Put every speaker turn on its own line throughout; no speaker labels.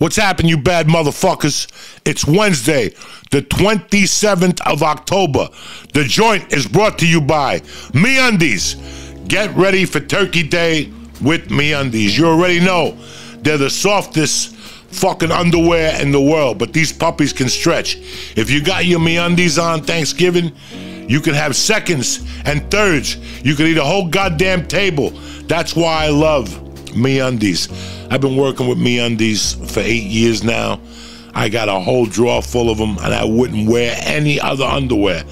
What's happened, you bad motherfuckers? It's Wednesday, the 27th of October. The joint is brought to you by Me Undies. Get ready for Turkey Day with Me Undies. You already know they're the softest fucking underwear in the world, but these puppies can stretch. If you got your Me Undies on Thanksgiving, you can have seconds and thirds. You can eat a whole goddamn table. That's why I love Me Undies. I've been working with Me Undies for eight years now. I got a whole drawer full of them, and I wouldn't wear any other underwear.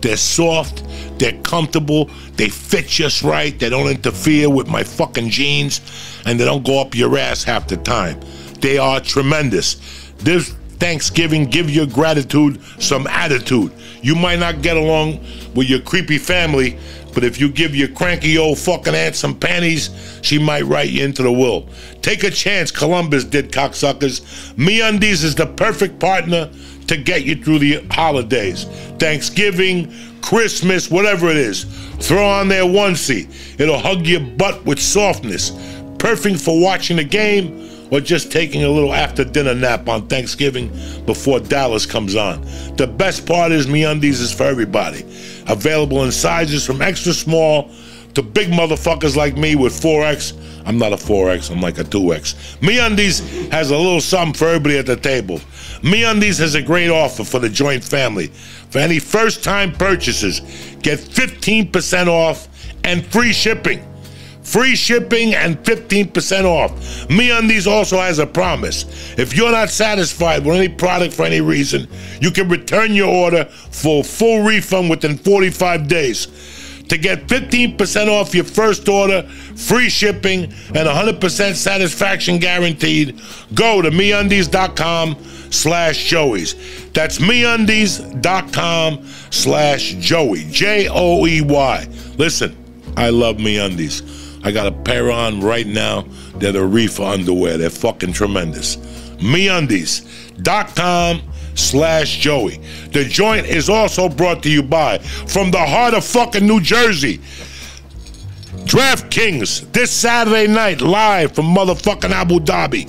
They're soft, they're comfortable, they fit just right, they don't interfere with my fucking jeans, and they don't go up your ass half the time. They are tremendous. This Thanksgiving, give your gratitude some attitude. You might not get along with your creepy family, but if you give your cranky old fucking aunt some panties, she might write you into the will. Take a chance, Columbus did, cocksuckers. Me Undies is the perfect partner to get you through the holidays. Thanksgiving, Christmas, whatever it is. Throw on their onesie. It'll hug your butt with softness. Perfect for watching the game or just taking a little after dinner nap on Thanksgiving before Dallas comes on. The best part is MeUndies is for everybody. Available in sizes from extra small to big motherfuckers like me with 4X. I'm not a 4X, I'm like a 2X. MeUndies has a little something for everybody at the table. MeUndies has a great offer for the joint family. For any first-time purchases, get 15% off and free shipping. Free shipping and 15% off. MeUndies also has a promise. If you're not satisfied with any product for any reason, you can return your order for a full refund within 45 days. To get 15% off your first order, free shipping, and 100% satisfaction guaranteed, go to MeUndies.com slash Joey's. That's MeUndies.com slash Joey. J-O-E-Y. Listen, I love MeUndies. I got a pair on right now. They're the reefer underwear. They're fucking tremendous. MeUndies.com slash Joey. The joint is also brought to you by from the heart of fucking New Jersey. DraftKings this Saturday night live from motherfucking Abu Dhabi.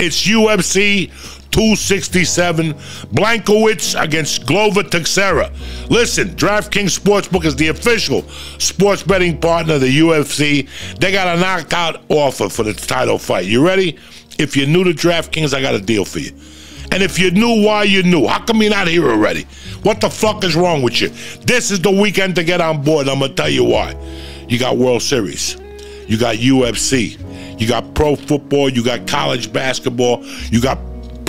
It's UFC 267. Blachowicz against Glover Teixeira. Listen, DraftKings Sportsbook is the official sports betting partner of the UFC. They got a knockout offer for the title fight. You ready? If you're new to DraftKings, I got a deal for you. And if you're new, why you new? How come you're not here already? What the fuck is wrong with you? This is the weekend to get on board. I'm gonna tell you why. You got World Series, you got UFC, you got pro football, you got college basketball, you got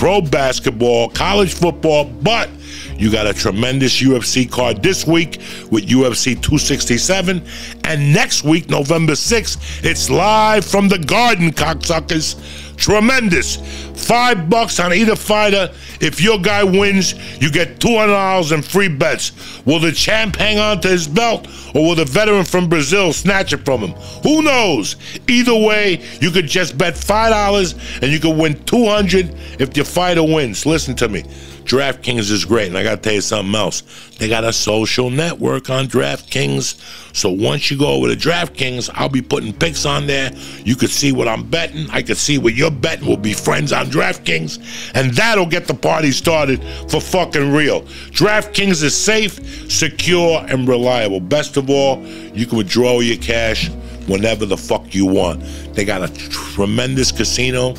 pro basketball, college football, but you got a tremendous UFC card this week with UFC 267. And next week, November 6th, it's live from the Garden, cocksuckers. Tremendous. Five bucks on either fighter. If your guy wins, you get $200 in free bets. Will the champ hang on to his belt or will the veteran from Brazil snatch it from him? Who knows? Either way, you could just bet $5 and you could win 200 if your fighter wins. Listen to me. DraftKings is great. And I got to tell you something else. They got a social network on DraftKings. So once you go over to DraftKings, I'll be putting picks on there. You could see what I'm betting. I could see what you're betting. We'll be friends on DraftKings. And that'll get the party started for fucking real. DraftKings is safe, secure, and reliable. Best of all, you can withdraw your cash whenever the fuck you want. They got a tremendous casino.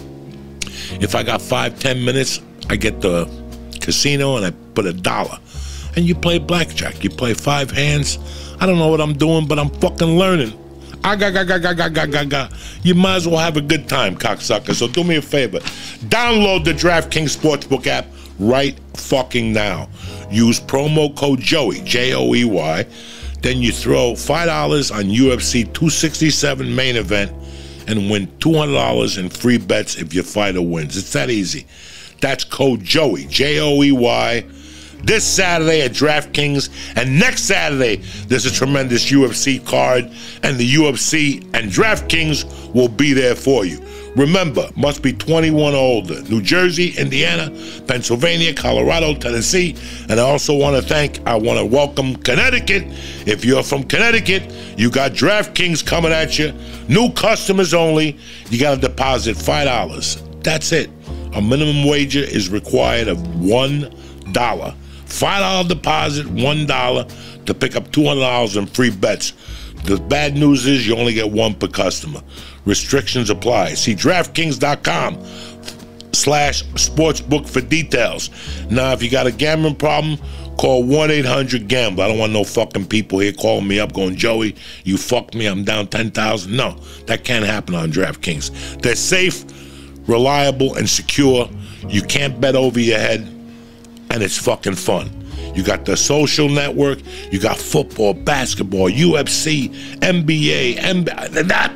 If I got five, ten minutes, I get the casino and I put a dollar. And you play blackjack. You play five hands. I don't know what I'm doing, but I'm fucking learning. You might as well have a good time, cocksucker. So do me a favor. Download the DraftKings Sportsbook app right fucking now. Use promo code Joey, J O E Y. Then you throw $5 on UFC 267 main event and win $200 in free bets if your fighter wins. It's that easy. That's code Joey, J O E Y. This Saturday at DraftKings, and next Saturday, there's a tremendous UFC card, and the UFC and DraftKings will be there for you. Remember, must be 21 or older. New Jersey, Indiana, Pennsylvania, Colorado, Tennessee, and I also want to thank, I want to welcome Connecticut. If you're from Connecticut, you got DraftKings coming at you. New customers only. You got to deposit $5. That's it A minimum wager is required of $1. $5 deposit, $1 to pick up $200 in free bets. The bad news is you only get one per customer. Restrictions apply. See DraftKings.com slash sportsbook for details. Now, if you got a gambling problem, call 1-800-GAMBLE. I don't want no fucking people here calling me up going, Joey, you fucked me, I'm down 10000 No, that can't happen on DraftKings. They're safe, reliable, and secure. You can't bet over your head, and it's fucking fun. You got the social network. You got football, basketball, UFC, NBA, NBA. That.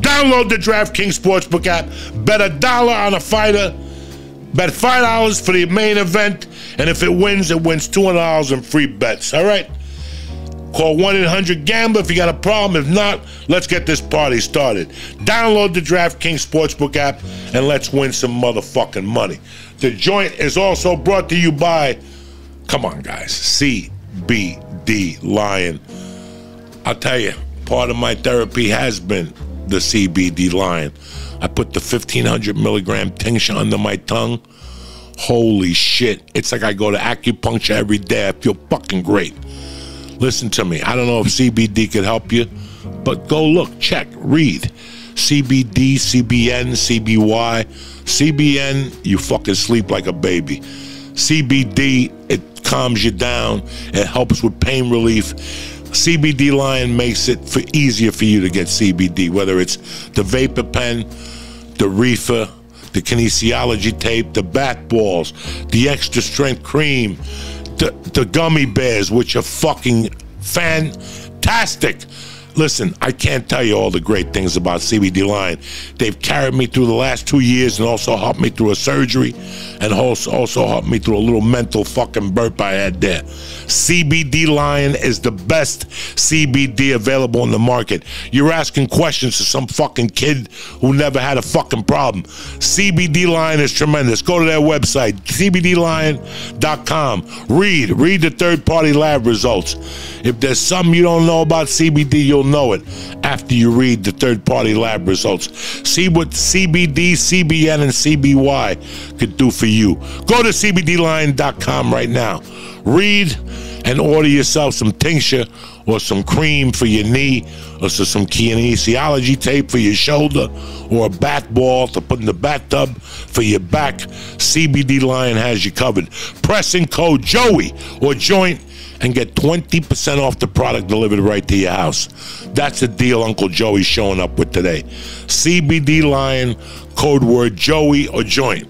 Download the DraftKings Sportsbook app. Bet a dollar on a fighter. Bet five dollars for the main event, and if it wins, it wins two hundred dollars in free bets. All right. Call 1 800 Gambler if you got a problem. If not, let's get this party started. Download the DraftKings Sportsbook app and let's win some motherfucking money. The joint is also brought to you by Come on, guys. CBD Lion. I'll tell you, part of my therapy has been the CBD Lion. I put the 1500 milligram tincture under my tongue. Holy shit. It's like I go to acupuncture every day. I feel fucking great. Listen to me. I don't know if CBD could help you, but go look, check, read. CBD, CBN, CBY. CBN, you fucking sleep like a baby. CBD, it calms you down, it helps with pain relief. CBD Lion makes it for easier for you to get CBD, whether it's the vapor pen, the reefer, the kinesiology tape, the bat balls, the extra strength cream, the, the gummy bears, which are fucking fantastic. Listen, I can't tell you all the great things about CBD Lion. They've carried me through the last two years and also helped me through a surgery and also, also helped me through a little mental fucking burp I had there. CBD Lion is the best CBD available in the market. You're asking questions to some fucking kid who never had a fucking problem. CBD Lion is tremendous. Go to their website, cbdlion.com. Read, read the third party lab results. If there's something you don't know about CBD, you'll know it after you read the third party lab results. See what CBD, CBN, and CBY could do for you. Go to cbdlion.com right now. Read and order yourself some tincture or some cream for your knee or some kinesiology tape for your shoulder or a bat ball to put in the bathtub for your back. CBD Lion has you covered. Pressing code Joey or Joint and get 20% off the product delivered right to your house. That's the deal Uncle Joey's showing up with today. CBD Lion, code word Joey or Joint.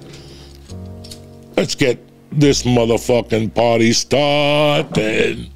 Let's get this motherfucking party started.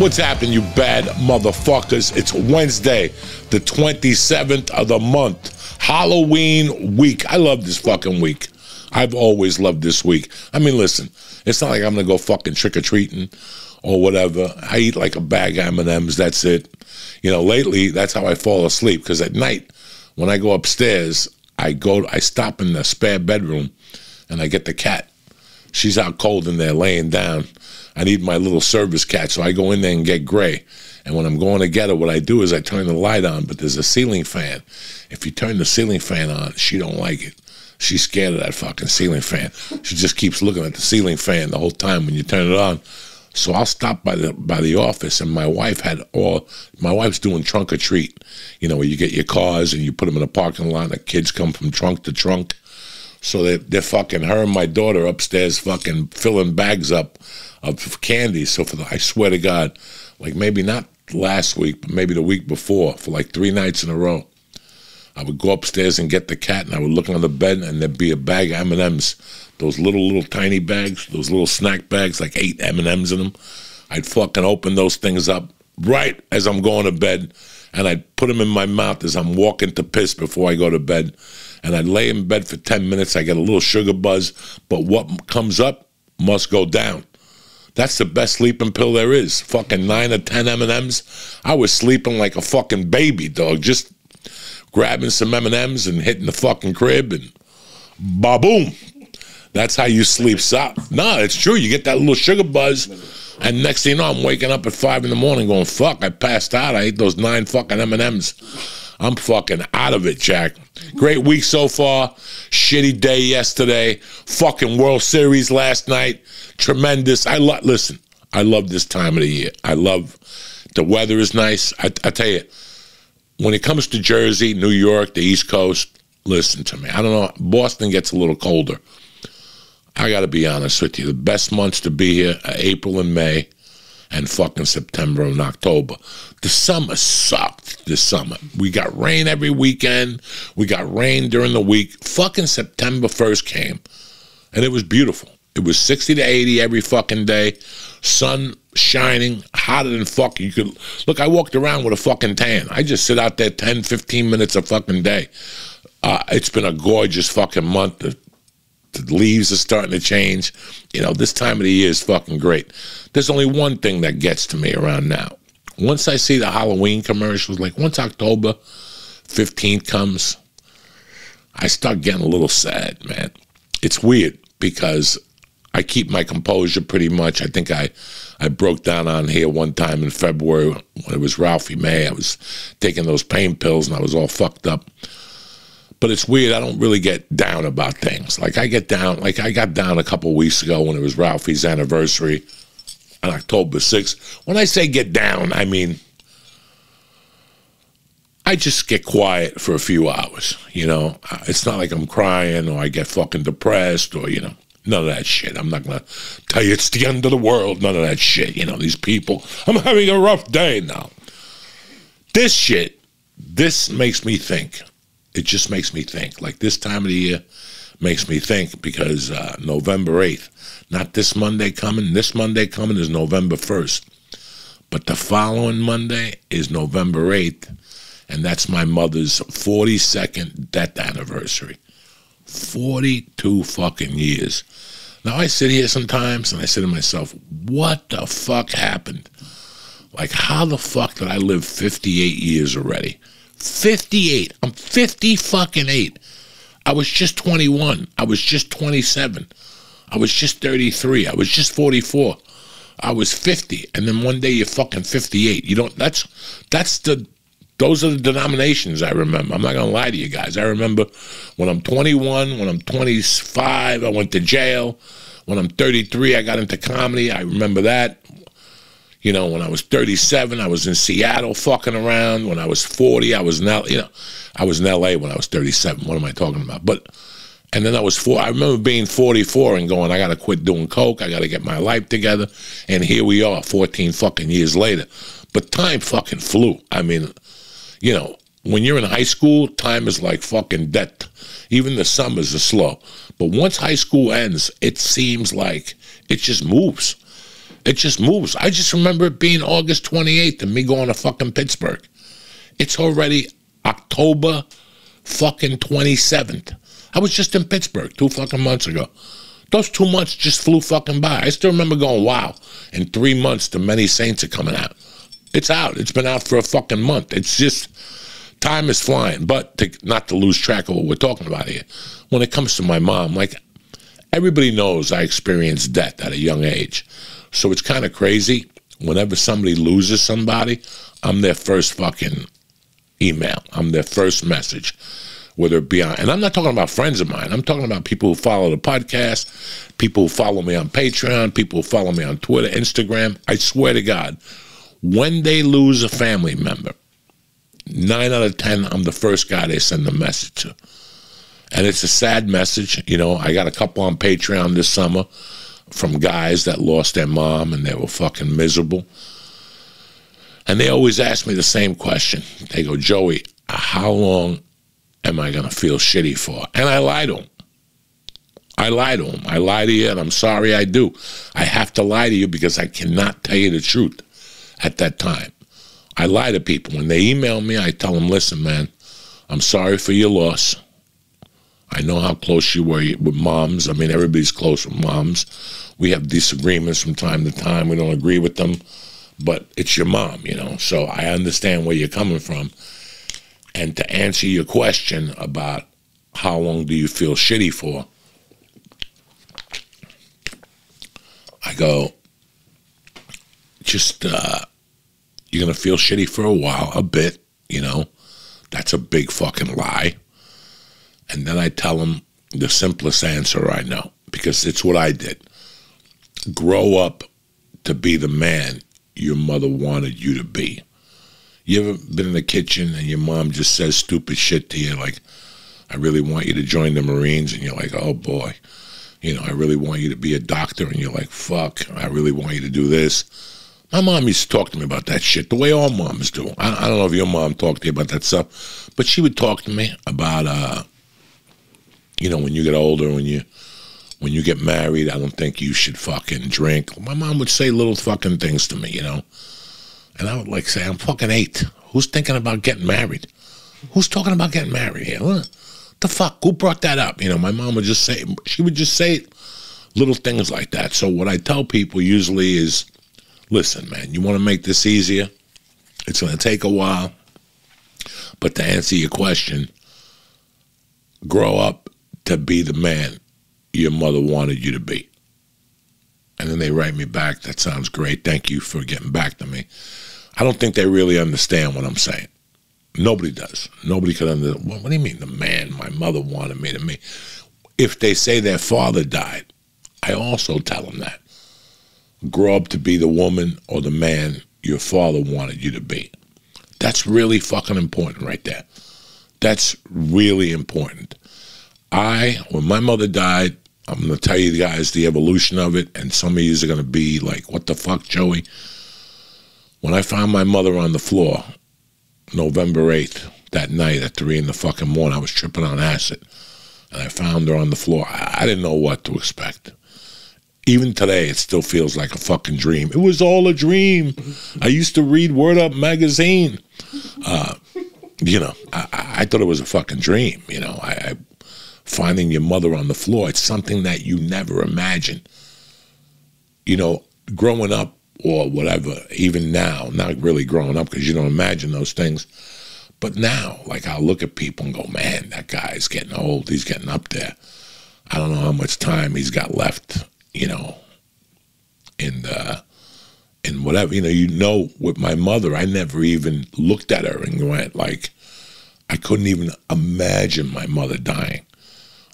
What's happening, you bad motherfuckers? It's Wednesday, the 27th of the month, Halloween week. I love this fucking week. I've always loved this week. I mean, listen, it's not like I'm gonna go fucking trick or treating or whatever. I eat like a bag of M&Ms. That's it. You know, lately that's how I fall asleep because at night when I go upstairs, I go, I stop in the spare bedroom, and I get the cat. She's out cold in there, laying down I need my little service cat, so I go in there and get Gray. And when I'm going to get her, what I do is I turn the light on, but there's a ceiling fan. If you turn the ceiling fan on, she don't like it. She's scared of that fucking ceiling fan. She just keeps looking at the ceiling fan the whole time when you turn it on. So I'll stop by the by the office, and my wife had all. My wife's doing trunk or treat, you know, where you get your cars and you put them in a parking lot. And the kids come from trunk to trunk. So they, they're fucking her and my daughter upstairs fucking filling bags up of candy. So for the, I swear to God, like maybe not last week, but maybe the week before, for like three nights in a row, I would go upstairs and get the cat, and I would look on the bed, and there'd be a bag of M and M's, those little little tiny bags, those little snack bags, like eight M and M's in them. I'd fucking open those things up right as I'm going to bed, and I'd put them in my mouth as I'm walking to piss before I go to bed. And I'd lay in bed for 10 minutes. I get a little sugar buzz, but what comes up must go down. That's the best sleeping pill there is. Fucking nine or ten M and M's. I was sleeping like a fucking baby, dog. Just grabbing some M and M's and hitting the fucking crib and ba boom. That's how you sleep. So, no, it's true. You get that little sugar buzz, and next thing you know, I'm waking up at five in the morning, going, "Fuck! I passed out. I ate those nine fucking M and M's." I'm fucking out of it, Jack. Great week so far. Shitty day yesterday. Fucking World Series last night. Tremendous. I love. Listen, I love this time of the year. I love the weather is nice. I, I tell you, when it comes to Jersey, New York, the East Coast, listen to me. I don't know. Boston gets a little colder. I got to be honest with you. The best months to be here are April and May and fucking September and October. The summer sucked this summer. We got rain every weekend. We got rain during the week. Fucking September 1st came and it was beautiful. It was 60 to 80 every fucking day. Sun shining, hotter than fuck. You could look, I walked around with a fucking tan. I just sit out there 10, 15 minutes a fucking day. Uh, it's been a gorgeous fucking month. The, the leaves are starting to change. You know, this time of the year is fucking great. There's only one thing that gets to me around now. Once I see the Halloween commercials, like once October 15th comes, I start getting a little sad, man. It's weird because I keep my composure pretty much. I think I, I broke down on here one time in February when it was Ralphie May. I was taking those pain pills and I was all fucked up. But it's weird. I don't really get down about things. Like I get down. Like I got down a couple weeks ago when it was Ralphie's anniversary on October 6th. When I say get down, I mean I just get quiet for a few hours. You know, uh, it's not like I'm crying or I get fucking depressed or you know None of that shit. I'm not gonna tell you it's the end of the world. None of that shit. You know, these people. I'm having a rough day now. This shit, this makes me think. It just makes me think. Like this time of the year makes me think because uh, November 8th, not this Monday coming, this Monday coming is November 1st. But the following Monday is November 8th, and that's my mother's 42nd death anniversary. 42 fucking years. Now I sit here sometimes and I say to myself, what the fuck happened? Like, how the fuck did I live 58 years already? 58. I'm 50 fucking 8. I was just 21. I was just 27. I was just 33. I was just 44. I was 50. And then one day you're fucking 58. You don't, that's, that's the, those are the denominations I remember. I'm not going to lie to you guys. I remember when I'm 21, when I'm 25, I went to jail. When I'm 33, I got into comedy. I remember that. You know, when I was 37, I was in Seattle fucking around. When I was 40, I was in L, you know, I was in LA when I was 37. What am I talking about? But and then I was four. I remember being 44 and going, I got to quit doing coke. I got to get my life together. And here we are, 14 fucking years later. But time fucking flew. I mean, you know, when you're in high school, time is like fucking death. Even the summers are slow. But once high school ends, it seems like it just moves. It just moves. I just remember it being August 28th and me going to fucking Pittsburgh. It's already October fucking 27th. I was just in Pittsburgh two fucking months ago. Those two months just flew fucking by. I still remember going, wow, in three months, the many saints are coming out. It's out. It's been out for a fucking month. It's just time is flying. But to, not to lose track of what we're talking about here, when it comes to my mom, like everybody knows I experienced death at a young age. So it's kind of crazy. Whenever somebody loses somebody, I'm their first fucking email. I'm their first message, whether it be on, and I'm not talking about friends of mine. I'm talking about people who follow the podcast, people who follow me on Patreon, people who follow me on Twitter, Instagram. I swear to God, when they lose a family member, nine out of ten, I'm the first guy they send a message to. And it's a sad message. You know, I got a couple on Patreon this summer from guys that lost their mom and they were fucking miserable. And they always ask me the same question. They go, Joey, how long am I going to feel shitty for? And I lie to them. I lie to them. I lie to you, and I'm sorry I do. I have to lie to you because I cannot tell you the truth at that time. I lie to people. When they email me, I tell them, listen, man, I'm sorry for your loss. I know how close you were with moms. I mean, everybody's close with moms. We have disagreements from time to time. We don't agree with them, but it's your mom, you know. So I understand where you're coming from. And to answer your question about how long do you feel shitty for, I go, just, uh, you're going to feel shitty for a while, a bit, you know. That's a big fucking lie. And then I tell them the simplest answer I know because it's what I did. Grow up to be the man your mother wanted you to be. You ever been in the kitchen and your mom just says stupid shit to you like, I really want you to join the Marines, and you're like, oh boy, you know, I really want you to be a doctor, and you're like, fuck, I really want you to do this. My mom used to talk to me about that shit the way all moms do. I, I don't know if your mom talked to you about that stuff, but she would talk to me about, uh, you know, when you get older, when you when you get married, I don't think you should fucking drink. My mom would say little fucking things to me, you know. And I would like say, I'm fucking eight. Who's thinking about getting married? Who's talking about getting married here? What the fuck? Who brought that up? You know, my mom would just say, she would just say little things like that. So what I tell people usually is, listen, man, you want to make this easier? It's going to take a while. But to answer your question, grow up to be the man your mother wanted you to be. And then they write me back, that sounds great. Thank you for getting back to me. I don't think they really understand what I'm saying. Nobody does. Nobody could understand. What, what do you mean, the man my mother wanted me to be? If they say their father died, I also tell them that. Grow up to be the woman or the man your father wanted you to be. That's really fucking important right there. That's really important. I, when my mother died, I'm going to tell you guys the evolution of it, and some of you are going to be like, what the fuck, Joey? When I found my mother on the floor, November 8th, that night at 3 in the fucking morning, I was tripping on acid, and I found her on the floor. I, I didn't know what to expect. Even today, it still feels like a fucking dream. It was all a dream. I used to read Word Up magazine. Uh, you know, I, I, thought it was a fucking dream. You know, I, I finding your mother on the floor. It's something that you never imagined. You know, growing up or whatever, even now, not really growing up because you don't imagine those things. But now, like I'll look at people and go, man, that guy's getting old. He's getting up there. I don't know how much time he's got left, you know, in the in whatever. You know, you know, with my mother, I never even looked at her and went like, I couldn't even imagine my mother dying.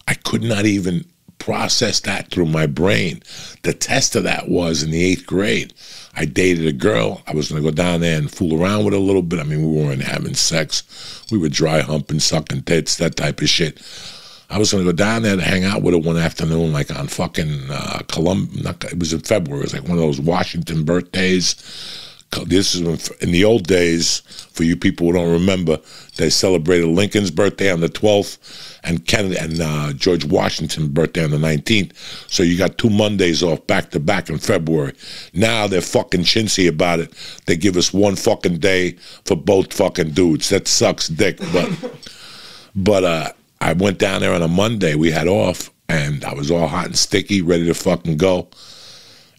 I could not even process that through my brain. The test of that was in the eighth grade. I dated a girl. I was going to go down there and fool around with her a little bit. I mean, we weren't having sex. We were dry humping, sucking tits, that type of shit. I was going to go down there to hang out with her one afternoon, like on fucking uh, Columbia. It was in February. It was like one of those Washington birthdays this is in the old days, for you people who don't remember, they celebrated Lincoln's birthday on the 12th and Kennedy and uh, George Washington's birthday on the 19th. So you got two Mondays off back to back in February. Now they're fucking chintzy about it. They give us one fucking day for both fucking dudes. That sucks dick. But, but uh, I went down there on a Monday. We had off and I was all hot and sticky, ready to fucking go.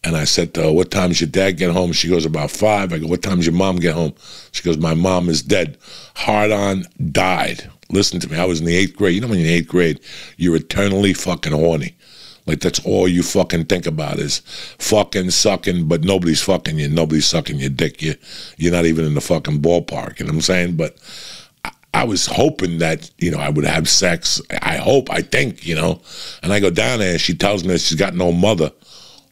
And I said to her, What time's your dad get home? She goes, About five. I go, What time's your mom get home? She goes, My mom is dead. Hard on died. Listen to me. I was in the eighth grade. You know, when you're in eighth grade, you're eternally fucking horny. Like that's all you fucking think about is fucking sucking, but nobody's fucking you. Nobody's sucking your dick. You, you're not even in the fucking ballpark. You know what I'm saying? But I, I was hoping that you know I would have sex. I hope. I think you know. And I go down there, and she tells me that she's got no mother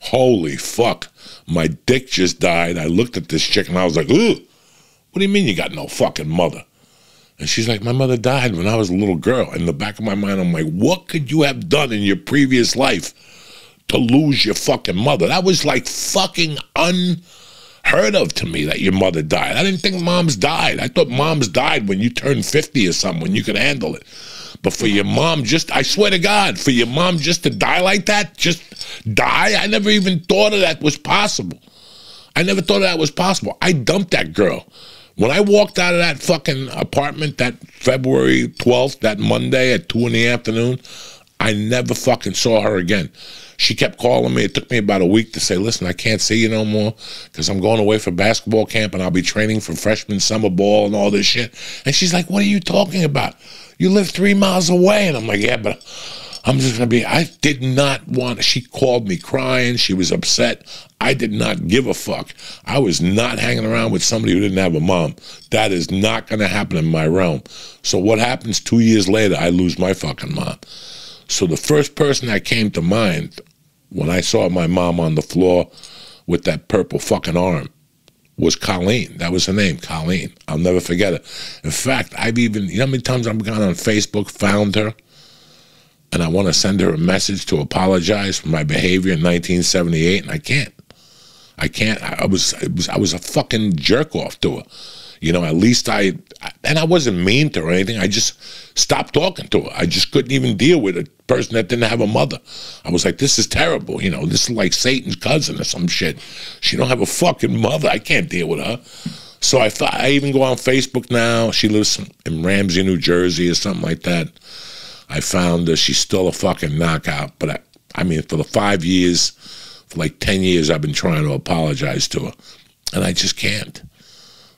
holy fuck, my dick just died. I looked at this chick and I was like, ooh, what do you mean you got no fucking mother? And she's like, My mother died when I was a little girl. In the back of my mind, I'm like, What could you have done in your previous life to lose your fucking mother? That was like fucking unheard of to me that your mother died. I didn't think moms died. I thought moms died when you turned 50 or something, when you could handle it. But for your mom, just, I swear to God, for your mom just to die like that, just die, I never even thought of that was possible. I never thought that was possible. I dumped that girl. When I walked out of that fucking apartment that February 12th, that Monday at 2 in the afternoon, I never fucking saw her again. She kept calling me. It took me about a week to say, listen, I can't see you no more because I'm going away for basketball camp and I'll be training for freshman summer ball and all this shit. And she's like, what are you talking about? You live three miles away. And I'm like, yeah, but I'm just going to be, I did not want, she called me crying. She was upset. I did not give a fuck. I was not hanging around with somebody who didn't have a mom. That is not going to happen in my realm. So what happens two years later? I lose my fucking mom. So the first person that came to mind when I saw my mom on the floor with that purple fucking arm was Colleen. That was her name, Colleen. I'll never forget it. In fact, I've even, you know how many times I've gone on Facebook, found her, and I want to send her a message to apologize for my behavior in 1978, and I can't. I can't. I was, I was, I was a fucking jerk off to her. You know, at least I, and I wasn't mean to her or anything. I just stopped talking to her. I just couldn't even deal with a person that didn't have a mother. I was like, this is terrible. You know, this is like Satan's cousin or some shit. She don't have a fucking mother. I can't deal with her. So I thought I even go on Facebook now. She lives in Ramsey, New Jersey, or something like that. I found her. She's still a fucking knockout. But I, I mean, for the five years, for like ten years, I've been trying to apologize to her, and I just can't.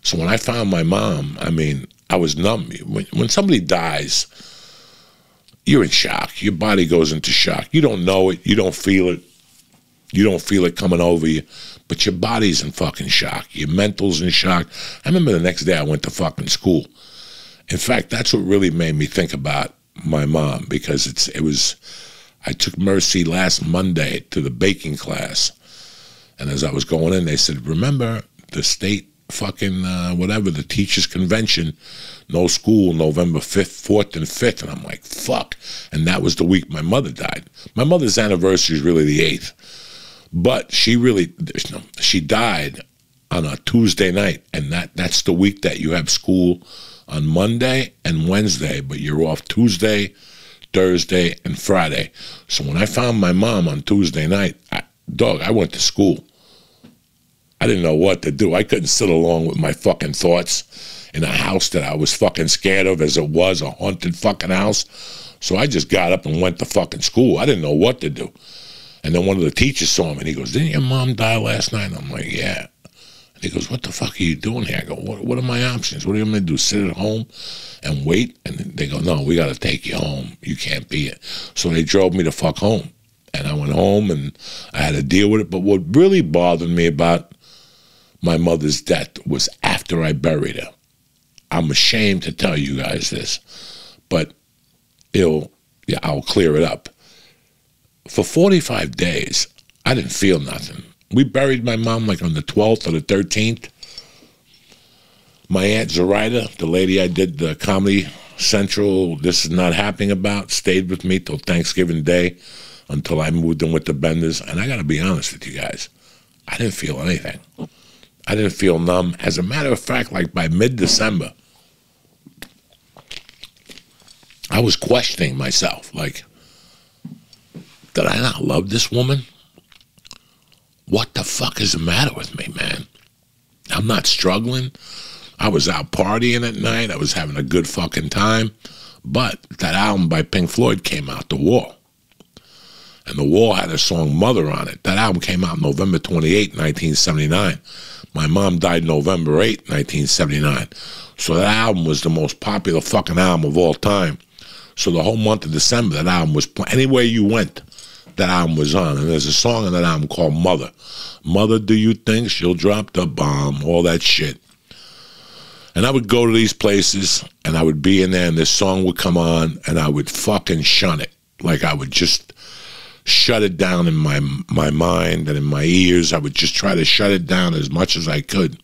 So when I found my mom, I mean, I was numb. When, when somebody dies, you're in shock. Your body goes into shock. You don't know it. You don't feel it. You don't feel it coming over you, but your body's in fucking shock. Your mental's in shock. I remember the next day I went to fucking school. In fact, that's what really made me think about my mom because it's it was I took Mercy last Monday to the baking class. And as I was going in, they said, Remember the state fucking uh, whatever the teachers convention no school november 5th 4th and 5th and i'm like fuck. And that was the week my mother died. My mother's anniversary is really the 8th but she really no, she died on a tuesday night and that that's the week that you have school on monday and wednesday but you're off tuesday thursday and friday. So when i found my mom on tuesday night I, dog i went to school I didn't know what to do. I couldn't sit along with my fucking thoughts in a house that I was fucking scared of as it was, a haunted fucking house. So I just got up and went to fucking school. I didn't know what to do. And then one of the teachers saw me and he goes, Didn't your mom die last night? And I'm like, Yeah. And he goes, What the fuck are you doing here? I go, What, what are my options? What are you going to do? Sit at home and wait? And they go, No, we got to take you home. You can't be it. So they drove me to fuck home. And I went home and I had to deal with it. But what really bothered me about my mother's death was after I buried her. I'm ashamed to tell you guys this, but it'll, yeah, I'll clear it up. For 45 days, I didn't feel nothing. We buried my mom like on the 12th or the 13th. My Aunt Zoraida, the lady I did the Comedy Central, This Is Not Happening About, stayed with me till Thanksgiving Day until I moved in with the Benders. And I got to be honest with you guys, I didn't feel anything. I didn't feel numb. As a matter of fact, like by mid December, I was questioning myself. Like, did I not love this woman? What the fuck is the matter with me, man? I'm not struggling. I was out partying at night. I was having a good fucking time. But that album by Pink Floyd came out, The Wall. And The Wall had a song Mother on it. That album came out November 28, 1979. My mom died November 8, 1979. So that album was the most popular fucking album of all time. So the whole month of December, that album was anywhere you went, that album was on. And there's a song on that album called Mother. Mother, do you think she'll drop the bomb? All that shit. And I would go to these places and I would be in there and this song would come on and I would fucking shun it. Like I would just shut it down in my my mind and in my ears. I would just try to shut it down as much as I could.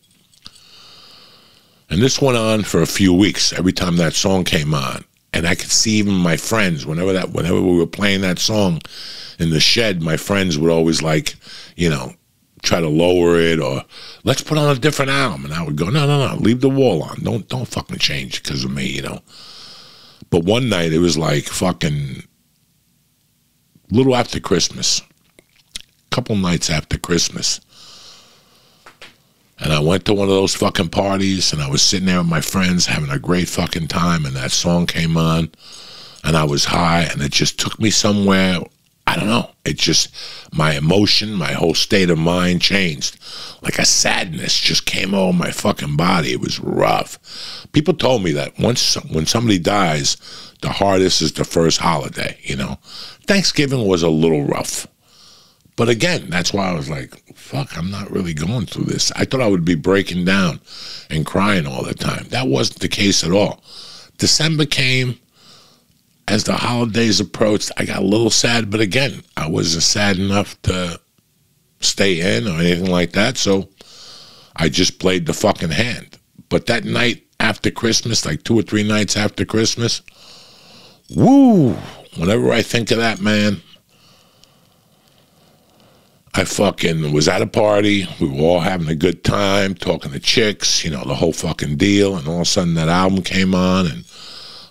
And this went on for a few weeks every time that song came on. And I could see even my friends, whenever that whenever we were playing that song in the shed, my friends would always like, you know, try to lower it or let's put on a different album. And I would go, no, no, no, leave the wall on. Don't don't fucking change because of me, you know. But one night it was like fucking little after Christmas, a couple nights after Christmas. And I went to one of those fucking parties and I was sitting there with my friends having a great fucking time and that song came on and I was high and it just took me somewhere. I don't know. It just, my emotion, my whole state of mind changed. Like a sadness just came over my fucking body. It was rough. People told me that once, when somebody dies, the hardest is the first holiday, you know. Thanksgiving was a little rough. But again, that's why I was like, fuck, I'm not really going through this. I thought I would be breaking down and crying all the time. That wasn't the case at all. December came. As the holidays approached, I got a little sad, but again, I wasn't sad enough to stay in or anything like that. So I just played the fucking hand. But that night after Christmas, like two or three nights after Christmas, woo, whenever I think of that, man, I fucking was at a party. We were all having a good time, talking to chicks, you know, the whole fucking deal. And all of a sudden that album came on and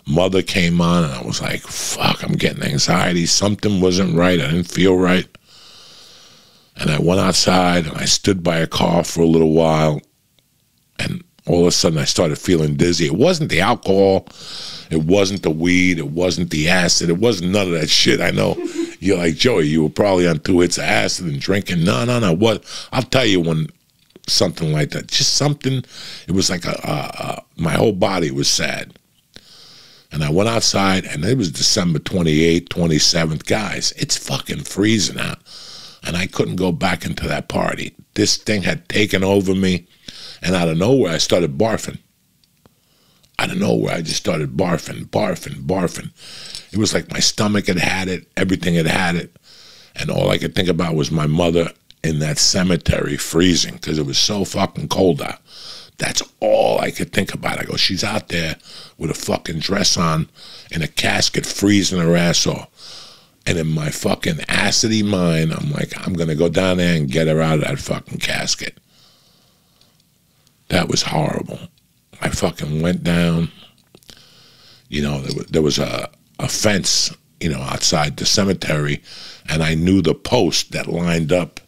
Mother came on. And I was like, fuck, I'm getting anxiety. Something wasn't right. I didn't feel right. And I went outside and I stood by a car for a little while. And all of a sudden I started feeling dizzy. It wasn't the alcohol. It wasn't the weed. It wasn't the acid. It wasn't none of that shit. I know you're like, Joey, you were probably on two hits of acid and drinking. No, no, no. What? I'll tell you when something like that. Just something. It was like a, a, a my whole body was sad. And I went outside, and it was December 28th, 27th. Guys, it's fucking freezing out. And I couldn't go back into that party. This thing had taken over me. And out of nowhere, I started barfing. Out of nowhere, I just started barfing, barfing, barfing. It was like my stomach had had it, everything had had it. And all I could think about was my mother in that cemetery freezing because it was so fucking cold out. That's all I could think about. I go, she's out there with a fucking dress on in a casket freezing her ass off. And in my fucking acidy mind, I'm like, I'm going to go down there and get her out of that fucking casket. That was horrible. I fucking went down. You know, there was, there was a, a fence, you know, outside the cemetery, and I knew the post that lined up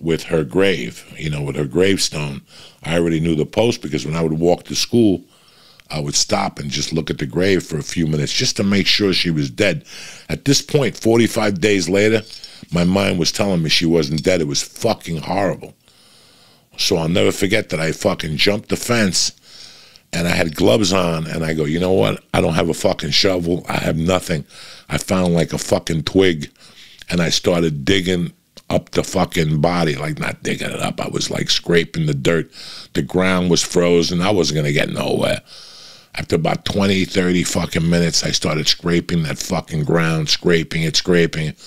with her grave, you know, with her gravestone. I already knew the post because when I would walk to school, I would stop and just look at the grave for a few minutes just to make sure she was dead. At this point, 45 days later, my mind was telling me she wasn't dead. It was fucking horrible. So I'll never forget that I fucking jumped the fence and I had gloves on and I go, you know what? I don't have a fucking shovel. I have nothing. I found like a fucking twig and I started digging up the fucking body, like not digging it up. I was like scraping the dirt. The ground was frozen. I wasn't going to get nowhere. After about 20, 30 fucking minutes, I started scraping that fucking ground, scraping it, scraping it.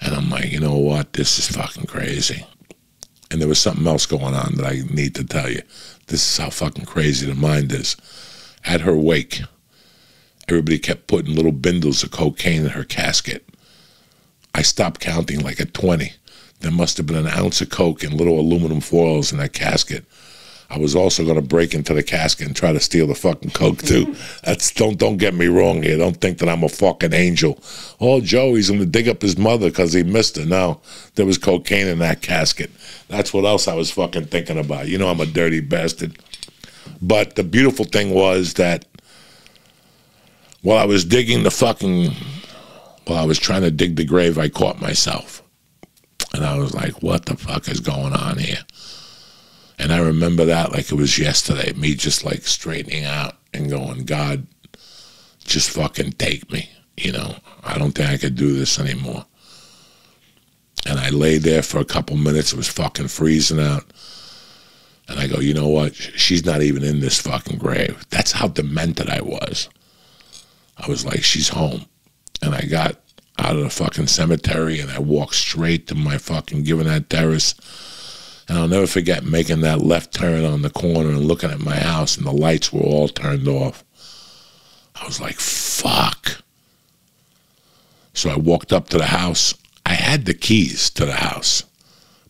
And I'm like, you know what? This is fucking crazy. And there was something else going on that I need to tell you. This is how fucking crazy the mind is. At her wake, everybody kept putting little bindles of cocaine in her casket. I stopped counting like at 20. There must have been an ounce of coke in little aluminum foils in that casket. I was also going to break into the casket and try to steal the fucking coke too. That's don't don't get me wrong here. Don't think that I'm a fucking angel. Oh, Joe, he's going to dig up his mother because he missed her. No, there was cocaine in that casket. That's what else I was fucking thinking about. You know, I'm a dirty bastard. But the beautiful thing was that while I was digging the fucking, while I was trying to dig the grave, I caught myself. And I was like, what the fuck is going on here? And I remember that like it was yesterday, me just like straightening out and going, God, just fucking take me. You know, I don't think I could do this anymore. And I lay there for a couple minutes. It was fucking freezing out. And I go, you know what? She's not even in this fucking grave. That's how demented I was. I was like, she's home. And I got out of the fucking cemetery and I walked straight to my fucking Given that terrace And I'll never forget making that left turn on the corner and looking at my house, and the lights were all turned off. I was like, fuck. So I walked up to the house. I had the keys to the house,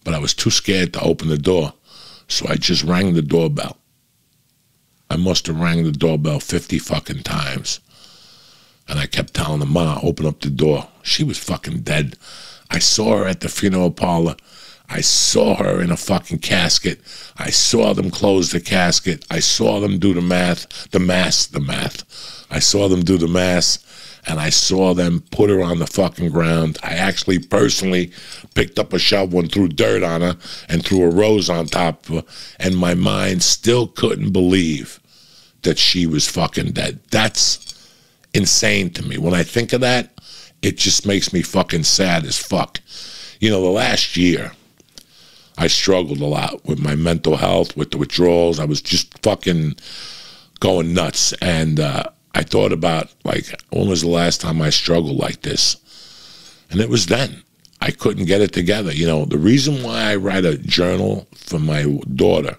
but I was too scared to open the door. So I just rang the doorbell. I must have rang the doorbell 50 fucking times. And I kept telling the ma, open up the door. She was fucking dead. I saw her at the funeral parlor. I saw her in a fucking casket. I saw them close the casket. I saw them do the math, the mass, the math. I saw them do the mass and I saw them put her on the fucking ground. I actually personally picked up a shovel and threw dirt on her and threw a rose on top of her. And my mind still couldn't believe that she was fucking dead. That's insane to me. When I think of that, it just makes me fucking sad as fuck. You know, the last year, I struggled a lot with my mental health, with the withdrawals. I was just fucking going nuts. And uh, I thought about, like, when was the last time I struggled like this? And it was then. I couldn't get it together. You know, the reason why I write a journal for my daughter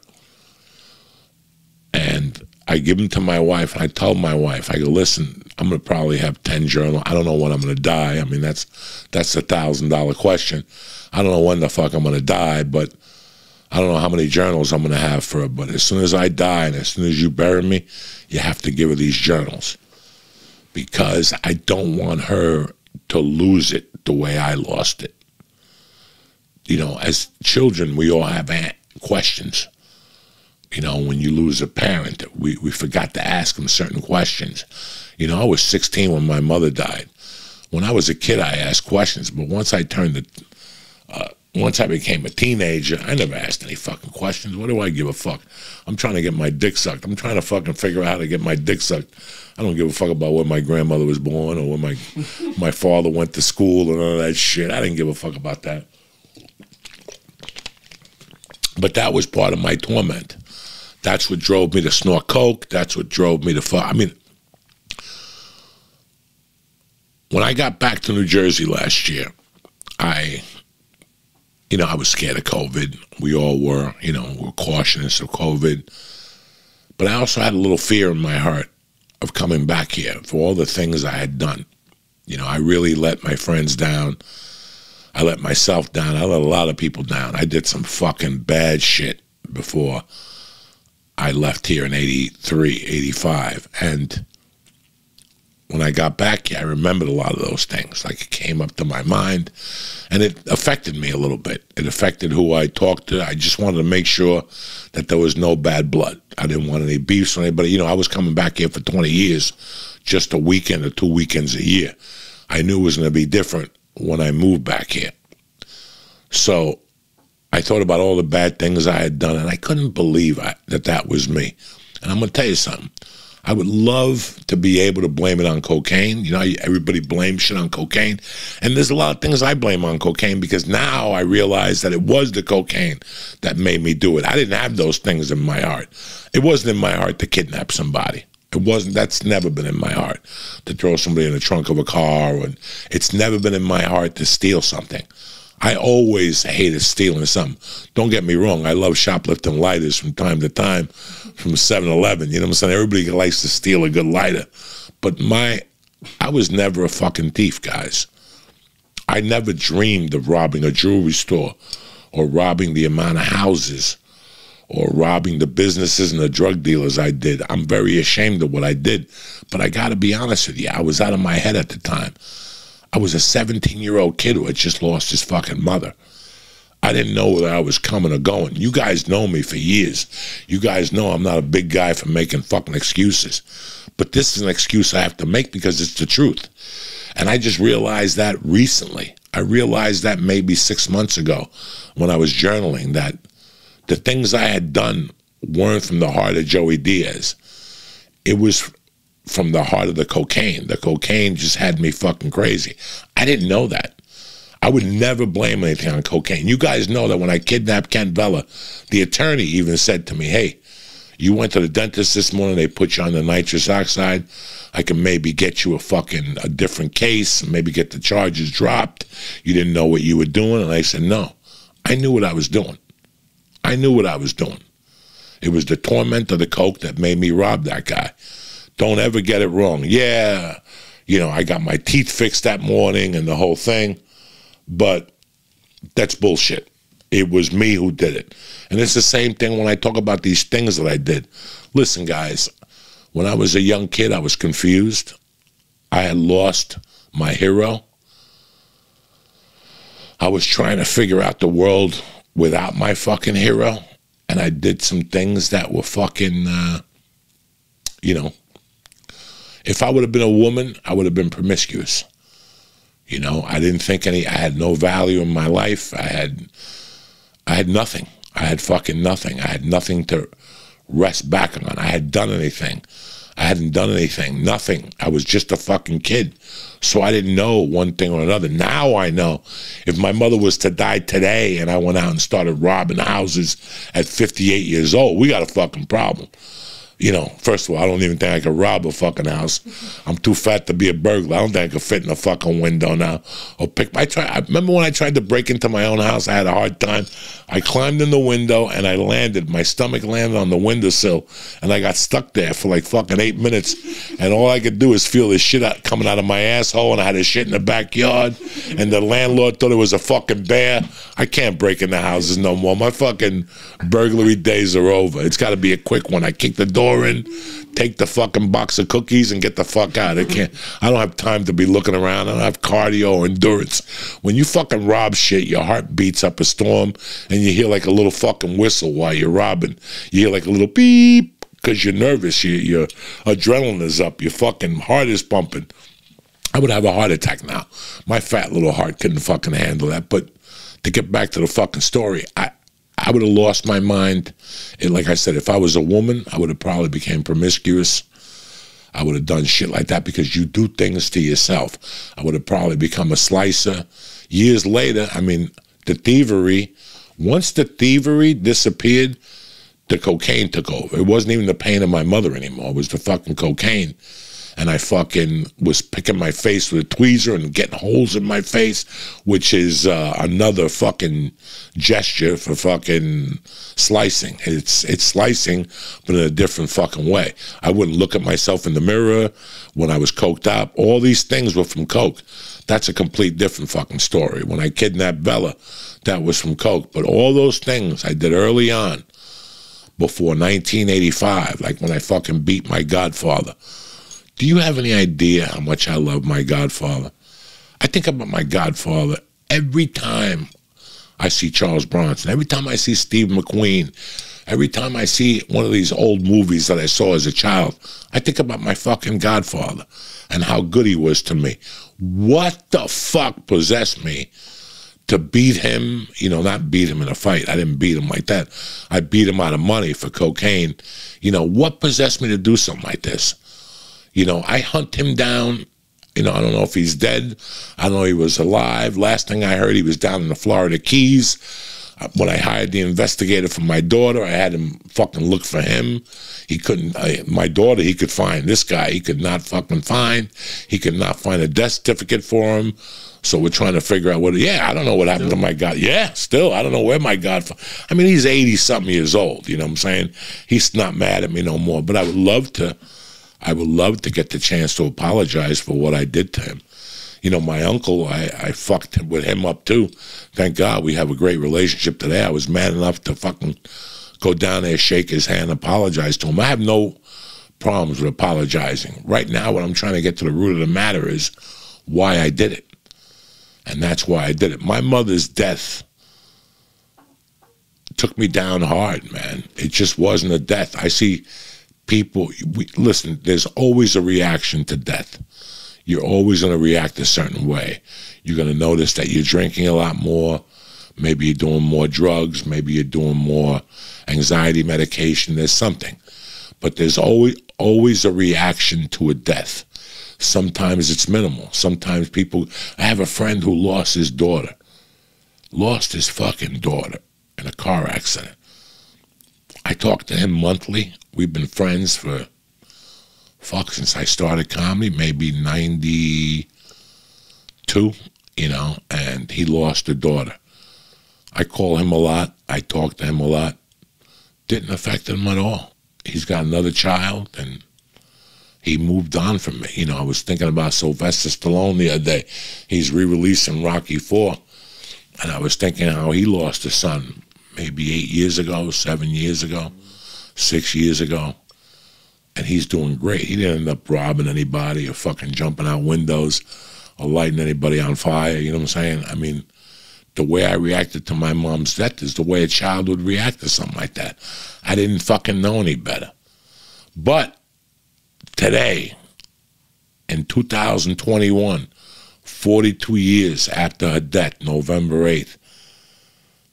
and I give them to my wife and I tell my wife, I go, listen, I'm going to probably have 10 journals. I don't know when I'm going to die. I mean, that's that's a thousand dollar question. I don't know when the fuck I'm going to die, but I don't know how many journals I'm going to have for her. But as soon as I die and as soon as you bury me, you have to give her these journals because I don't want her to lose it the way I lost it. You know, as children, we all have questions. You know, when you lose a parent, we, we forgot to ask them certain questions. You know, I was 16 when my mother died. When I was a kid, I asked questions, but once I turned the, uh, once I became a teenager, I never asked any fucking questions. What do I give a fuck? I'm trying to get my dick sucked. I'm trying to fucking figure out how to get my dick sucked. I don't give a fuck about where my grandmother was born or where my my father went to school and all that shit. I didn't give a fuck about that. But that was part of my torment. That's what drove me to snort coke. That's what drove me to fuck. I mean, when I got back to New Jersey last year, I, you know, I was scared of COVID. We all were, you know, we were cautious of COVID. But I also had a little fear in my heart of coming back here for all the things I had done. You know, I really let my friends down. I let myself down. I let a lot of people down. I did some fucking bad shit before I left here in 83, 85. And when I got back here, I remembered a lot of those things. Like it came up to my mind and it affected me a little bit. It affected who I talked to. I just wanted to make sure that there was no bad blood. I didn't want any beefs or anybody. You know, I was coming back here for 20 years, just a weekend or two weekends a year. I knew it was going to be different when I moved back here. So I thought about all the bad things I had done, and I couldn't believe I, that that was me. And I'm going to tell you something. I would love to be able to blame it on cocaine. You know, everybody blames shit on cocaine. And there's a lot of things I blame on cocaine because now I realize that it was the cocaine that made me do it. I didn't have those things in my heart. It wasn't in my heart to kidnap somebody. It wasn't, that's never been in my heart to throw somebody in the trunk of a car. And it's never been in my heart to steal something. I always hated stealing something. Don't get me wrong. I love shoplifting lighters from time to time from 7-Eleven. You know what I'm saying? Everybody likes to steal a good lighter. But my, I was never a fucking thief, guys. I never dreamed of robbing a jewelry store or robbing the amount of houses or robbing the businesses and the drug dealers I did. I'm very ashamed of what I did. But I got to be honest with you, I was out of my head at the time. I was a 17 year old kid who had just lost his fucking mother. I didn't know whether I was coming or going. You guys know me for years. You guys know I'm not a big guy for making fucking excuses. But this is an excuse I have to make because it's the truth. And I just realized that recently. I realized that maybe six months ago when I was journaling that the things I had done weren't from the heart of Joey Diaz. It was from the heart of the cocaine. The cocaine just had me fucking crazy. I didn't know that. I would never blame anything on cocaine. You guys know that when I kidnapped Ken Vella, the attorney even said to me, hey, you went to the dentist this morning, they put you on the nitrous oxide. I can maybe get you a fucking a different case, maybe get the charges dropped. You didn't know what you were doing. And I said, no, I knew what I was doing. I knew what I was doing. It was the torment of the coke that made me rob that guy. Don't ever get it wrong. Yeah, you know, I got my teeth fixed that morning and the whole thing, but that's bullshit. It was me who did it. And it's the same thing when I talk about these things that I did. Listen, guys, when I was a young kid, I was confused. I had lost my hero. I was trying to figure out the world without my fucking hero. And I did some things that were fucking, uh, you know, if I would have been a woman, I would have been promiscuous. You know, I didn't think any. I had no value in my life. I had, I had nothing. I had fucking nothing. I had nothing to rest back on. I had done anything. I hadn't done anything. Nothing. I was just a fucking kid. So I didn't know one thing or another. Now I know. If my mother was to die today and I went out and started robbing houses at 58 years old, we got a fucking problem you know, first of all, I don't even think I could rob a fucking house. I'm too fat to be a burglar. I don't think I could fit in a fucking window now. Or pick. I try. I remember when I tried to break into my own house. I had a hard time. I climbed in the window and I landed. My stomach landed on the windowsill, and I got stuck there for like fucking eight minutes. And all I could do is feel the shit out, coming out of my asshole, and I had a shit in the backyard. And the landlord thought it was a fucking bear. I can't break into houses no more. My fucking burglary days are over. It's got to be a quick one. I kick the door door in, take the fucking box of cookies, and get the fuck out. I can't. I don't have time to be looking around. I don't have cardio or endurance. When you fucking rob shit, your heart beats up a storm, and you hear like a little fucking whistle while you're robbing. You hear like a little beep because you're nervous. You, your adrenaline is up. Your fucking heart is pumping. I would have a heart attack now. My fat little heart couldn't fucking handle that. But to get back to the fucking story, I, I would have lost my mind. And like I said, if I was a woman, I would have probably became promiscuous. I would have done shit like that because you do things to yourself. I would have probably become a slicer. Years later, I mean, the thievery, once the thievery disappeared, the cocaine took over. It wasn't even the pain of my mother anymore. It was the fucking cocaine and I fucking was picking my face with a tweezer and getting holes in my face, which is uh, another fucking gesture for fucking slicing. It's it's slicing, but in a different fucking way. I wouldn't look at myself in the mirror when I was coked up. All these things were from coke. That's a complete different fucking story. When I kidnapped Vella, that was from coke. But all those things I did early on before 1985, like when I fucking beat my godfather do you have any idea how much I love my Godfather? I think about my Godfather every time I see Charles Bronson, every time I see Steve McQueen, every time I see one of these old movies that I saw as a child, I think about my fucking Godfather and how good he was to me. What the fuck possessed me to beat him? You know, not beat him in a fight. I didn't beat him like that. I beat him out of money for cocaine. You know, what possessed me to do something like this? You know, I hunt him down. You know, I don't know if he's dead. I know he was alive. Last thing I heard, he was down in the Florida Keys. Uh, when I hired the investigator for my daughter, I had him fucking look for him. He couldn't, uh, my daughter, he could find. This guy, he could not fucking find. He could not find a death certificate for him. So we're trying to figure out what, yeah, I don't know what happened still? to my God. Yeah, still, I don't know where my God, I mean, he's 80 something years old, you know what I'm saying? He's not mad at me no more, but I would love to I would love to get the chance to apologize for what I did to him. You know, my uncle, I, I fucked with him up too. Thank God we have a great relationship today. I was man enough to fucking go down there, shake his hand, apologize to him. I have no problems with apologizing. Right now, what I'm trying to get to the root of the matter is why I did it. And that's why I did it. My mother's death took me down hard, man. It just wasn't a death. I see people we, listen there's always a reaction to death. You're always going to react a certain way. You're going to notice that you're drinking a lot more. Maybe you're doing more drugs. Maybe you're doing more anxiety medication. There's something. But there's always always a reaction to a death. Sometimes it's minimal. Sometimes people i have a friend who lost his daughter. Lost his fucking daughter in a car accident. I talk to him monthly. We've been friends for fuck since I started comedy, maybe ninety two, you know, and he lost a daughter. I call him a lot. I talk to him a lot. Didn't affect him at all. He's got another child and he moved on from me. You know, I was thinking about Sylvester Stallone the other day. He's re-releasing Rocky Four, and I was thinking how he lost a son maybe eight years ago, seven years ago, six years ago, and he's doing great. He didn't end up robbing anybody or fucking jumping out windows or lighting anybody on fire. You know what I'm saying? I mean, the way I reacted to my mom's death is the way a child would react to something like that. I didn't fucking know any better. But today, in 2021, 42 years after her death, November 8th,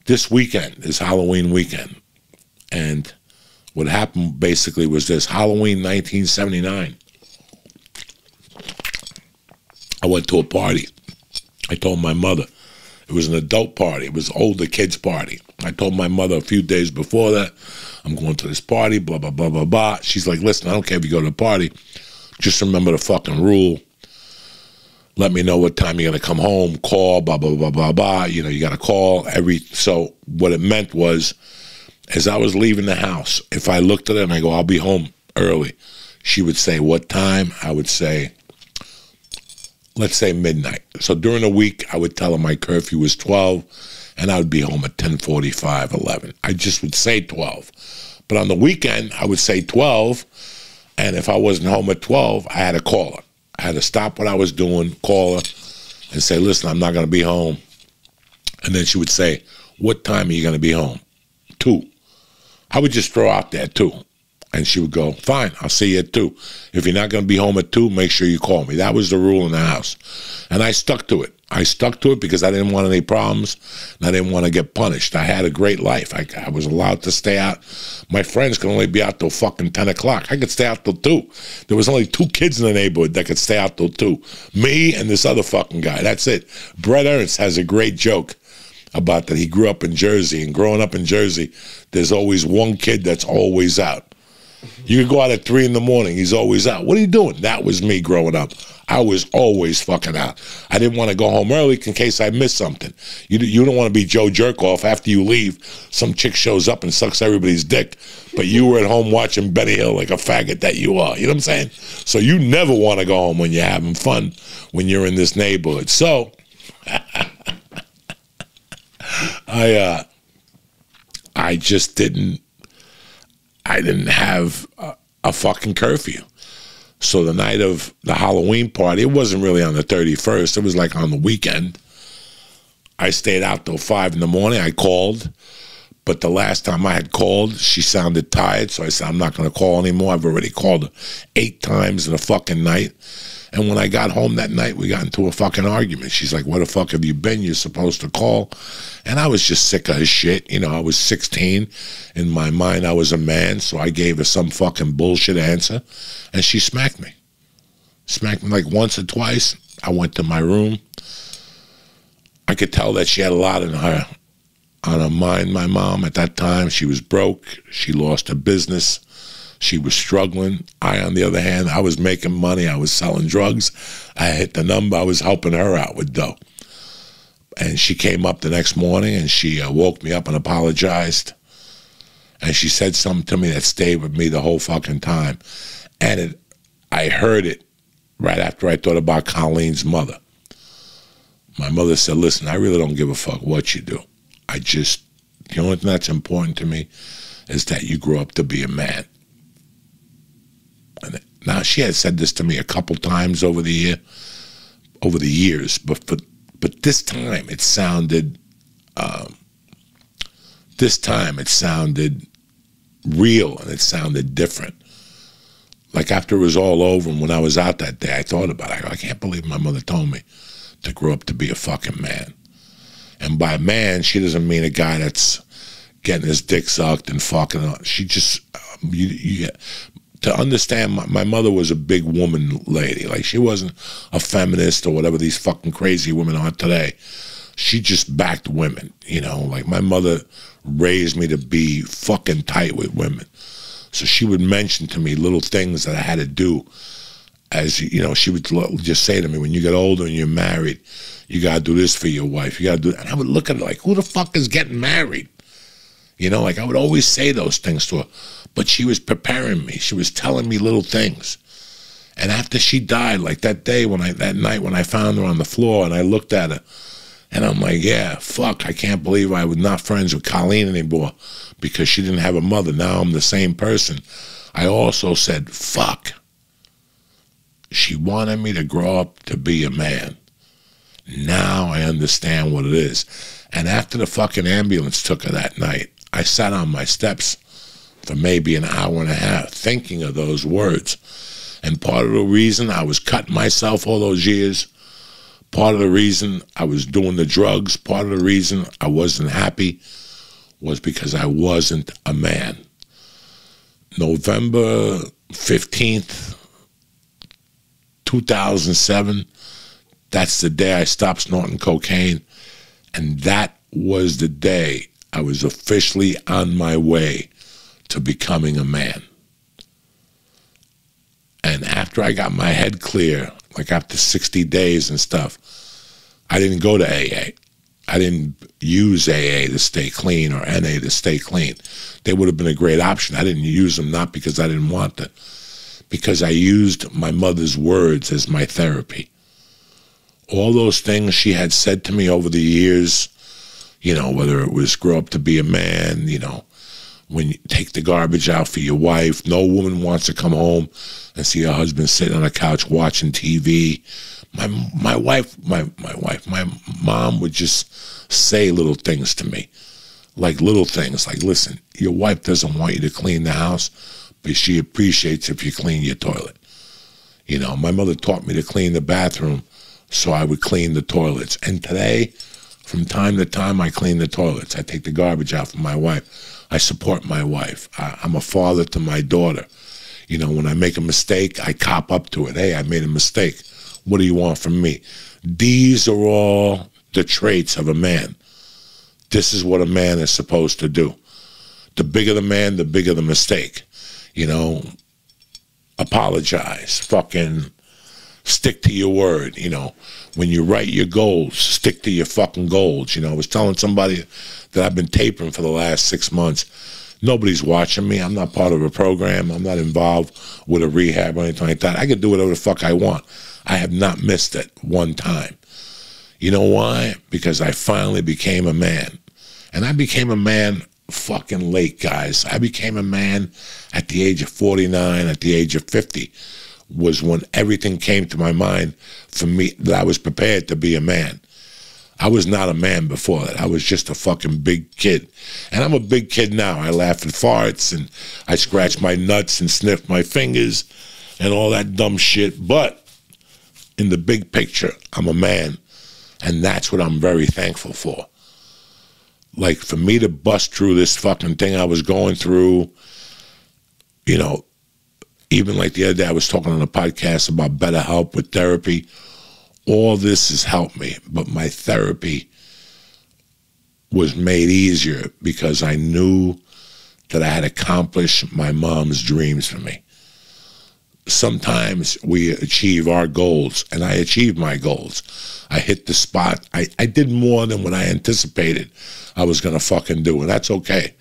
this weekend is Halloween weekend. And what happened basically was this Halloween 1979. I went to a party. I told my mother it was an adult party. It was older kids' party. I told my mother a few days before that, I'm going to this party, blah, blah, blah, blah, blah. She's like, listen, I don't care if you go to the party. Just remember the fucking rule. Let me know what time you're going to come home, call, blah, blah, blah, blah, blah. You know, you got to call every. So what it meant was, as I was leaving the house, if I looked at her and I go, I'll be home early, she would say, what time? I would say, let's say midnight. So during the week, I would tell her my curfew was 12 and I would be home at 10:45, 11. I just would say 12. But on the weekend, I would say 12, and if I wasn't home at 12, I had to call her. I had to stop what I was doing, call her, and say, "Listen, I'm not going to be home." And then she would say, "What time are you going to be home?" Two. I would just throw out there two. And she would go, Fine, I'll see you at two. If you're not going to be home at two, make sure you call me. That was the rule in the house. And I stuck to it. I stuck to it because I didn't want any problems and I didn't want to get punished. I had a great life. I, I was allowed to stay out. My friends could only be out till fucking 10 o'clock. I could stay out till 2. There was only two kids in the neighborhood that could stay out till 2. Me and this other fucking guy. That's it. Brett Ernst has a great joke about that he grew up in Jersey. And growing up in Jersey, there's always one kid that's always out. You go out at three in the morning. He's always out. What are you doing? That was me growing up. I was always fucking out. I didn't want to go home early in case I missed something. You you don't want to be Joe Jerkoff after you leave. Some chick shows up and sucks everybody's dick, but you were at home watching Benny Hill like a faggot that you are. You know what I'm saying? So you never want to go home when you're having fun when you're in this neighborhood. So I uh, I just didn't I didn't have a, a fucking curfew. So the night of the Halloween party, it wasn't really on the 31st. It was like on the weekend. I stayed out till five in the morning. I called, but the last time I had called, she sounded tired. So I said, I'm not going to call anymore. I've already called eight times in a fucking night. And when I got home that night, we got into a fucking argument. She's like, Where the fuck have you been? You're supposed to call. And I was just sick of her shit. You know, I was 16. In my mind, I was a man. So I gave her some fucking bullshit answer. And she smacked me. Smacked me like once or twice. I went to my room. I could tell that she had a lot in her on her mind, my mom, at that time. She was broke. She lost her business. She was struggling. I, on the other hand, I was making money. I was selling drugs. I hit the number. I was helping her out with dough. And she came up the next morning and she uh, woke me up and apologized. And she said something to me that stayed with me the whole fucking time. And it, I heard it right after I thought about Colleen's mother. My mother said, Listen, I really don't give a fuck what you do. I just, the only thing that's important to me is that you grow up to be a man. Now she had said this to me a couple times over the year, over the years, but but, but this time it sounded, um, this time it sounded real and it sounded different. Like after it was all over, and when I was out that day, I thought about it. I, go, I can't believe my mother told me to grow up to be a fucking man. And by man, she doesn't mean a guy that's getting his dick sucked and fucking. She just, um, you, you, to understand my, my, mother was a big woman lady. Like she wasn't a feminist or whatever these fucking crazy women are today. She just backed women, you know. Like my mother raised me to be fucking tight with women. So she would mention to me little things that I had to do. As you know, she would just say to me, "When you get older and you're married, You gotta do this for your wife. You gotta do. And I would look at her like, who the fuck is getting married? You know, like I would always say those things to her, but she was preparing me. She was telling me little things. And after she died, like that day when I that night when I found her on the floor and I looked at her, and I'm like, yeah, fuck, I can't believe I was not friends with Colleen anymore because she didn't have a mother. Now I'm the same person. I also said, fuck. She wanted me to grow up to be a man. Now I understand what it is. And after the fucking ambulance took her that night, I sat on my steps for maybe an hour and a half thinking of those words. And part of the reason I was cutting myself all those years, part of the reason I was doing the drugs, part of the reason I wasn't happy was because I wasn't a man. November 15th, 2007, that's the day I stopped snorting cocaine. And that was the day I was officially on my way to becoming a man. And after I got my head clear, like after 60 days and stuff, I didn't go to AA. I didn't use AA to stay clean or NA to stay clean. They would have been a great option. I didn't use them not because I didn't want to, because I used my mother's words as my therapy. All those things she had said to me over the years, you know, whether it was grow up to be a man, you know, when you take the garbage out for your wife. No woman wants to come home and see her husband sitting on a couch watching TV. My my wife, my my wife, my mom would just say little things to me, like little things, like, "Listen, your wife doesn't want you to clean the house, but she appreciates if you clean your toilet." You know, my mother taught me to clean the bathroom, so I would clean the toilets. And today, from time to time, I clean the toilets. I take the garbage out for my wife. I support my wife. I, I'm a father to my daughter. You know, when I make a mistake, I cop up to it. Hey, I made a mistake. What do you want from me? These are all the traits of a man. This is what a man is supposed to do. The bigger the man, the bigger the mistake. You know, apologize, fucking stick to your word. You know, when you write your goals, stick to your fucking goals. You know, I was telling somebody that I've been tapering for the last six months. Nobody's watching me. I'm not part of a program. I'm not involved with a rehab or anything like that. I can do whatever the fuck I want. I have not missed it one time. You know why? Because I finally became a man. And I became a man fucking late, guys. I became a man at the age of 49, at the age of 50 was when everything came to my mind for me that I was prepared to be a man. I was not a man before that. I was just a fucking big kid. And I'm a big kid now. I laugh at farts and I scratch my nuts and sniff my fingers and all that dumb shit. But in the big picture, I'm a man. And that's what I'm very thankful for. Like for me to bust through this fucking thing I was going through, you know, even like the other day, I was talking on a podcast about better help with therapy. All this has helped me, but my therapy was made easier because I knew that I had accomplished my mom's dreams for me. Sometimes we achieve our goals, and I achieved my goals. I hit the spot. I, I did more than what I anticipated I was going to fucking do, and that's okay.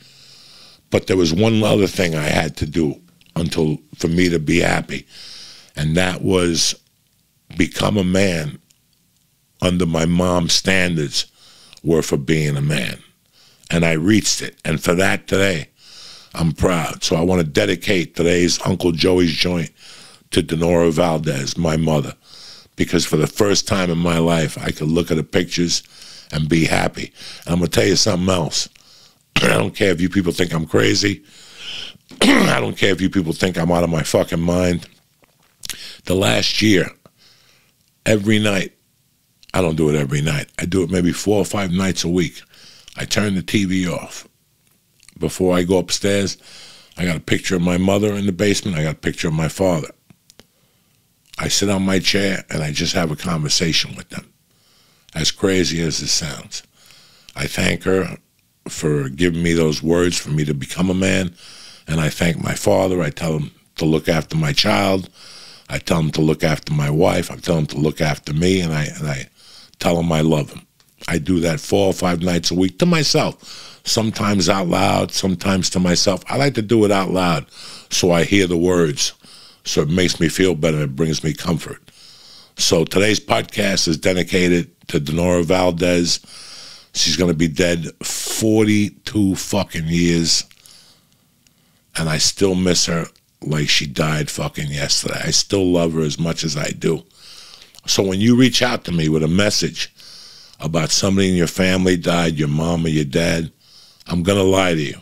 But there was one other thing I had to do until for me to be happy. And that was become a man under my mom's standards were for being a man. And I reached it. And for that today, I'm proud. So I want to dedicate today's Uncle Joey's joint to Denora Valdez, my mother, because for the first time in my life, I could look at the pictures and be happy. And I'm going to tell you something else. I don't care if you people think I'm crazy. I don't care if you people think I'm out of my fucking mind. The last year, every night, I don't do it every night. I do it maybe four or five nights a week. I turn the TV off. Before I go upstairs, I got a picture of my mother in the basement. I got a picture of my father. I sit on my chair and I just have a conversation with them. As crazy as it sounds. I thank her for giving me those words for me to become a man and I thank my father. I tell him to look after my child. I tell him to look after my wife. I tell him to look after me, and I and I tell him I love him. I do that four or five nights a week to myself. Sometimes out loud, sometimes to myself. I like to do it out loud so I hear the words. So it makes me feel better. It brings me comfort. So today's podcast is dedicated to Denora Valdez. She's going to be dead 42 fucking years. And I still miss her like she died fucking yesterday. I still love her as much as I do. So when you reach out to me with a message about somebody in your family died, your mom or your dad, I'm going to lie to you.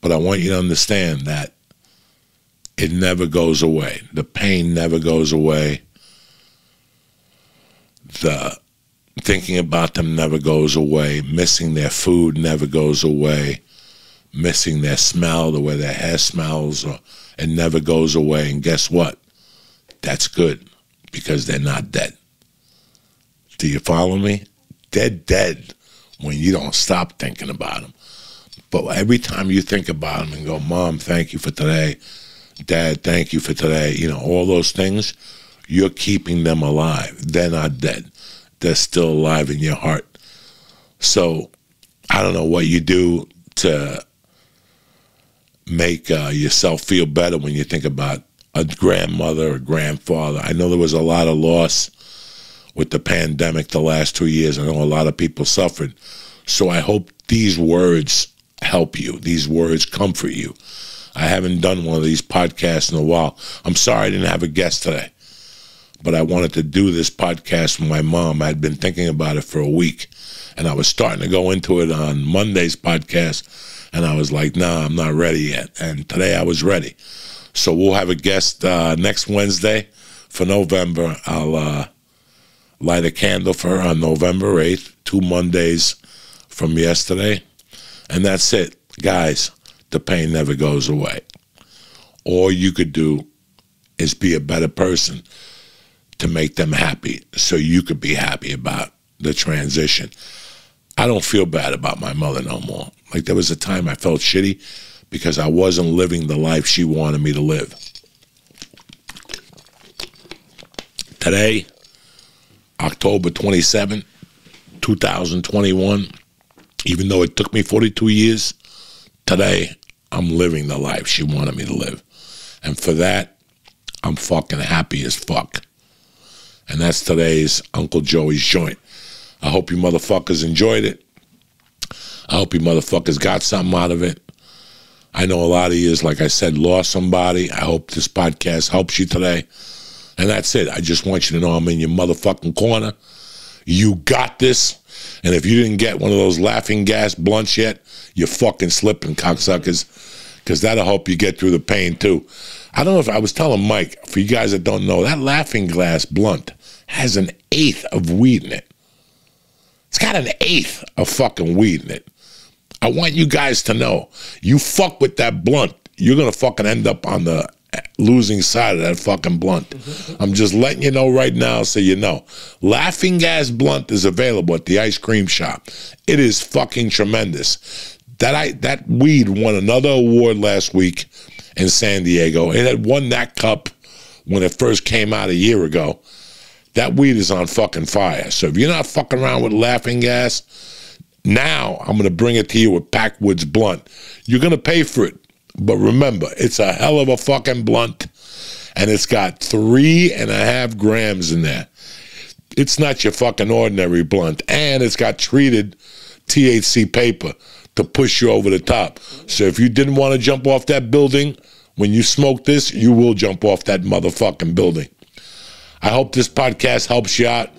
But I want you to understand that it never goes away. The pain never goes away. The thinking about them never goes away. Missing their food never goes away. Missing their smell, the way their hair smells, or, it never goes away. And guess what? That's good because they're not dead. Do you follow me? They're dead when you don't stop thinking about them. But every time you think about them and go, Mom, thank you for today. Dad, thank you for today. You know, all those things, you're keeping them alive. They're not dead, they're still alive in your heart. So I don't know what you do to make uh, yourself feel better when you think about a grandmother or grandfather. I know there was a lot of loss with the pandemic the last two years. I know a lot of people suffered. So I hope these words help you, these words comfort you. I haven't done one of these podcasts in a while. I'm sorry I didn't have a guest today, but I wanted to do this podcast with my mom. I'd been thinking about it for a week, and I was starting to go into it on Monday's podcast, and I was like, nah, I'm not ready yet. And today I was ready. So we'll have a guest uh, next Wednesday for November. I'll uh, light a candle for her on November 8th, two Mondays from yesterday. And that's it. Guys, the pain never goes away. All you could do is be a better person to make them happy so you could be happy about the transition. I don't feel bad about my mother no more. Like there was a time I felt shitty because I wasn't living the life she wanted me to live. Today, October 27, 2021, even though it took me 42 years, today I'm living the life she wanted me to live. And for that, I'm fucking happy as fuck. And that's today's Uncle Joey's joint. I hope you motherfuckers enjoyed it. I hope you motherfuckers got something out of it. I know a lot of you, like I said, lost somebody. I hope this podcast helps you today. And that's it. I just want you to know I'm in your motherfucking corner. You got this. And if you didn't get one of those laughing gas blunts yet, you're fucking slipping, cocksuckers. Because that'll help you get through the pain too. I don't know if I was telling Mike, for you guys that don't know, that laughing gas blunt has an eighth of weed in it. It's got an eighth of fucking weed in it. I want you guys to know, you fuck with that blunt, you're gonna fucking end up on the losing side of that fucking blunt. Mm-hmm. I'm just letting you know right now so you know. Laughing Gas Blunt is available at the ice cream shop. It is fucking tremendous. That I that weed won another award last week in San Diego. It had won that cup when it first came out a year ago. That weed is on fucking fire. So if you're not fucking around with laughing gas, now I'm gonna bring it to you with Packwoods Blunt. You're gonna pay for it. But remember, it's a hell of a fucking blunt, and it's got three and a half grams in there. It's not your fucking ordinary blunt, and it's got treated THC paper to push you over the top. So if you didn't want to jump off that building when you smoke this, you will jump off that motherfucking building. I hope this podcast helps you out.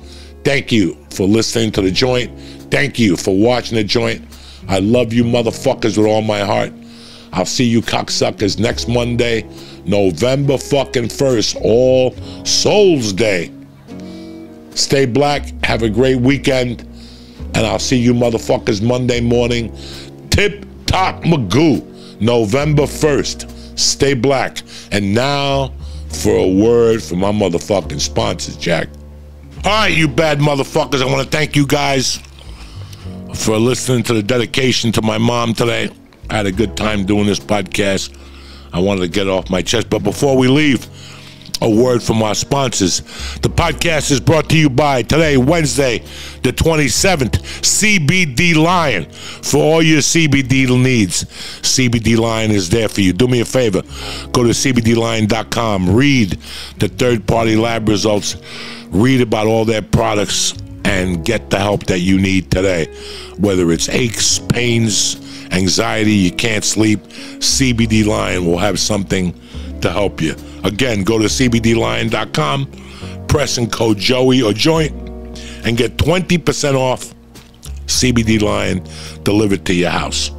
Thank you for listening to the joint. Thank you for watching the joint. I love you motherfuckers with all my heart. I'll see you cocksuckers next Monday, November fucking 1st, All Souls Day. Stay black, have a great weekend, and I'll see you motherfuckers Monday morning. Tip Top Magoo, November 1st. Stay black. And now for a word from my motherfucking sponsors, Jack. All right, you bad motherfuckers, I want to thank you guys for listening to the dedication to my mom today. I had a good time doing this podcast. I wanted to get off my chest. But before we leave, a word from our sponsors. The podcast is brought to you by today, Wednesday, the 27th, CBD Lion. For all your CBD needs, CBD Lion is there for you. Do me a favor go to CBDLion.com, read the third party lab results, read about all their products, and get the help that you need today. Whether it's aches, pains, anxiety, you can't sleep, CBD Lion will have something to help you. Again, go to CBDLion.com, press and code Joey or Joint, and get 20% off CBD Lion delivered to your house.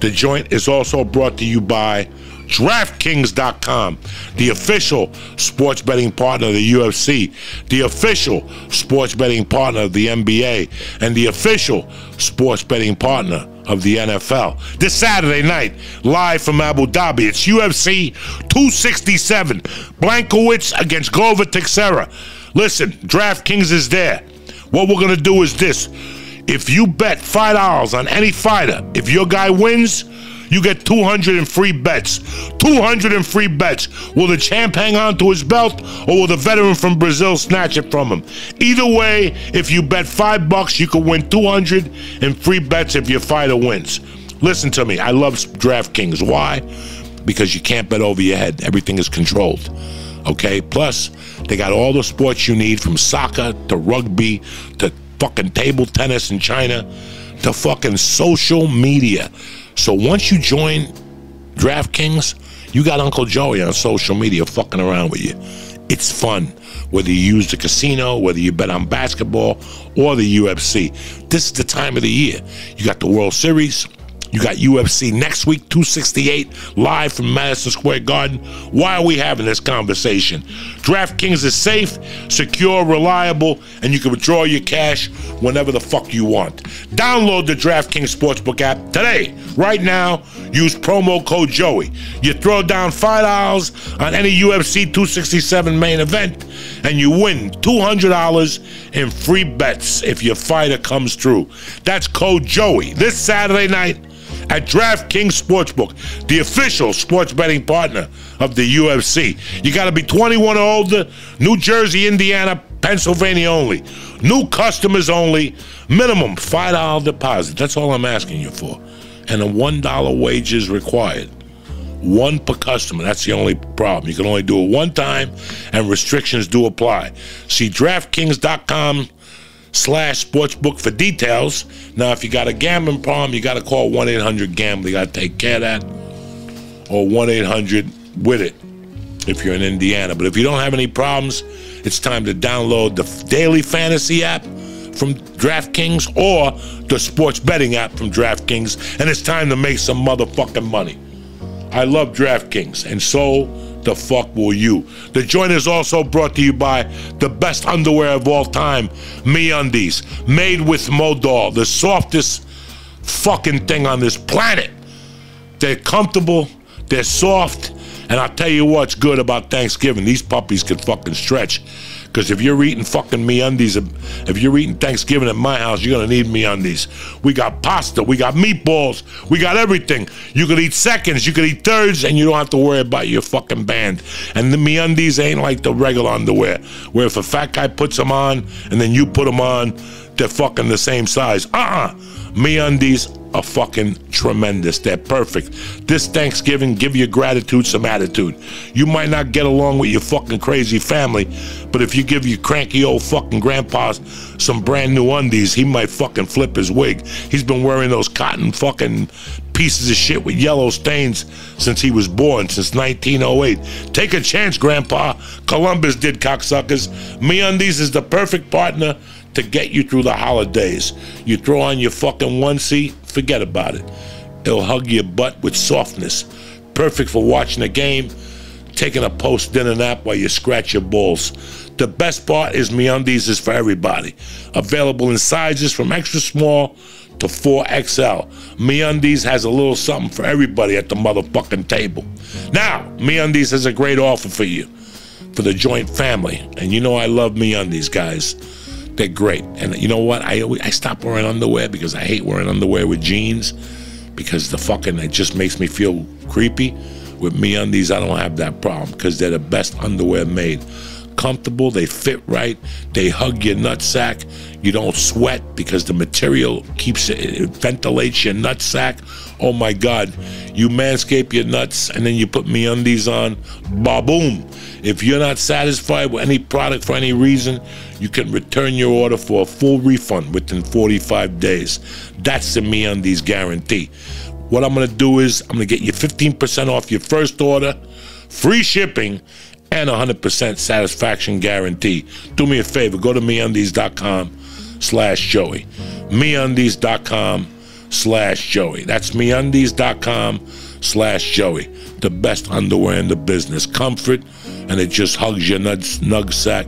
The joint is also brought to you by DraftKings.com, the official sports betting partner of the UFC, the official sports betting partner of the NBA, and the official sports betting partner of the NFL. This Saturday night, live from Abu Dhabi, it's UFC 267, Blachowicz against Glover Teixeira. Listen, DraftKings is there. What we're going to do is this. If you bet $5 on any fighter, if your guy wins, you get 200 in free bets. 200 in free bets. Will the champ hang on to his belt or will the veteran from Brazil snatch it from him? Either way, if you bet five bucks, you can win 200 in free bets if your fighter wins. Listen to me. I love DraftKings. Why? Because you can't bet over your head. Everything is controlled. Okay? Plus, they got all the sports you need from soccer to rugby to fucking table tennis in China to fucking social media. So once you join DraftKings, you got Uncle Joey on social media fucking around with you. It's fun, whether you use the casino, whether you bet on basketball or the UFC. This is the time of the year. You got the World Series. You got UFC next week, 268, live from Madison Square Garden. Why are we having this conversation? DraftKings is safe, secure, reliable, and you can withdraw your cash whenever the fuck you want. Download the DraftKings Sportsbook app today. Right now, use promo code Joey. You throw down $5 on any UFC 267 main event, and you win $200 in free bets if your fighter comes through. That's code Joey. This Saturday night, at DraftKings Sportsbook, the official sports betting partner of the UFC. You got to be 21 or older, New Jersey, Indiana, Pennsylvania only. New customers only, minimum $5 deposit. That's all I'm asking you for. And a $1 wage is required. One per customer. That's the only problem. You can only do it one time, and restrictions do apply. See DraftKings.com slash sportsbook for details. Now, if you got a gambling problem, you got to call 1 800 Gamble. You got to take care of that. Or 1 800 with it if you're in Indiana. But if you don't have any problems, it's time to download the Daily Fantasy app from DraftKings or the sports betting app from DraftKings. And it's time to make some motherfucking money. I love DraftKings, and so the fuck will you? The joint is also brought to you by the best underwear of all time, Me Undies, made with Modal, the softest fucking thing on this planet. They're comfortable, they're soft, and I'll tell you what's good about Thanksgiving. These puppies can fucking stretch. Because if you're eating fucking me undies, if you're eating Thanksgiving at my house, you're gonna need me undies. We got pasta, we got meatballs, we got everything. You could eat seconds, you could eat thirds, and you don't have to worry about your fucking band. And the me undies ain't like the regular underwear, where if a fat guy puts them on and then you put them on, they're fucking the same size. Uh-uh. Me undies are fucking tremendous. They're perfect. This Thanksgiving, give your gratitude some attitude. You might not get along with your fucking crazy family, but if you give your cranky old fucking grandpa some brand new undies, he might fucking flip his wig. He's been wearing those cotton fucking pieces of shit with yellow stains since he was born, since 1908. Take a chance, Grandpa. Columbus did, cocksuckers. Me Undies is the perfect partner to get you through the holidays. You throw on your fucking onesie, forget about it. It'll hug your butt with softness. Perfect for watching a game, taking a post dinner nap while you scratch your balls. The best part is MeUndies is for everybody. Available in sizes from extra small to 4XL. MeUndies has a little something for everybody at the motherfucking table. Now, MeUndies has a great offer for you, for the joint family. And you know I love MeUndies, guys. They're great. And you know what? I I stopped wearing underwear because I hate wearing underwear with jeans because the fucking it just makes me feel creepy With me undies, I don't have that problem because they're the best underwear made. Comfortable, they fit right, they hug your nutsack. You don't sweat because the material keeps it, it ventilates your nutsack. Oh my God, you manscape your nuts and then you put me undies on, ba boom. If you're not satisfied with any product for any reason, you can return your order for a full refund within 45 days. That's the me undies guarantee. What I'm gonna do is I'm gonna get you 15% off your first order, free shipping, and 100% satisfaction guarantee. Do me a favor, go to meundies.com slash Joey. Meundies.com slash Joey. That's meundies.com slash Joey. The best underwear in the business. Comfort, and it just hugs your nuts, nug sack.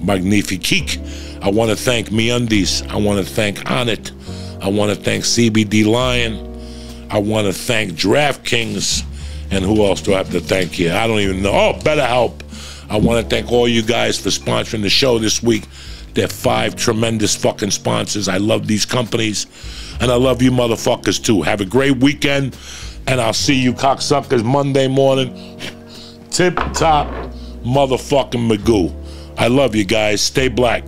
Magnifique. I want to thank MeUndies. I want to thank Onnit. I want to thank CBD Lion. I want to thank DraftKings. And who else do I have to thank here? I don't even know. Oh, BetterHelp. I want to thank all you guys for sponsoring the show this week. They're five tremendous fucking sponsors. I love these companies. And I love you motherfuckers too. Have a great weekend. And I'll see you cocksuckers Monday morning. Tip top motherfucking Magoo. I love you guys. Stay black.